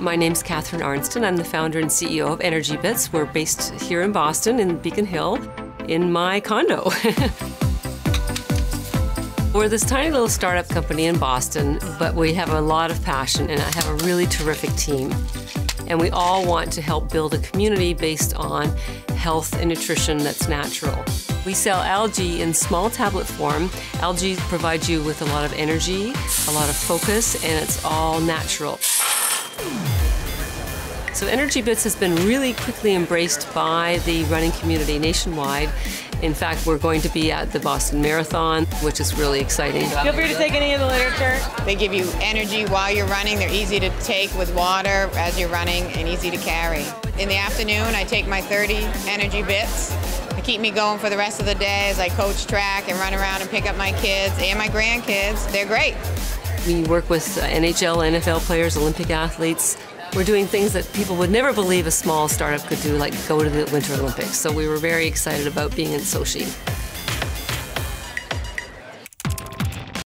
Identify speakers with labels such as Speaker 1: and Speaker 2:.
Speaker 1: My name's Catharine Arnston. I'm the founder and CEO of Energy Bits. We're based here in Boston in Beacon Hill in my condo. We're this tiny little startup company in Boston, but we have a lot of passion and I have a really terrific team. And we all want to help build a community based on health and nutrition that's natural. We sell algae in small tablet form. Algae provides you with a lot of energy, a lot of focus, and it's all natural. So Energy Bits has been really quickly embraced by the running community nationwide. In fact, we're going to be at the Boston Marathon, which is really exciting.
Speaker 2: Feel free to take any of the literature.
Speaker 3: They give you energy while you're running. They're easy to take with water as you're running and easy to carry. In the afternoon, I take my 30 energy bits. They keep me going for the rest of the day as I coach track and run around and pick up my kids and my grandkids. They're great.
Speaker 1: We work with uh, NHL, NFL players, Olympic athletes. We're doing things that people would never believe a small startup could do, like go to the Winter Olympics. So we were very excited about being in Sochi.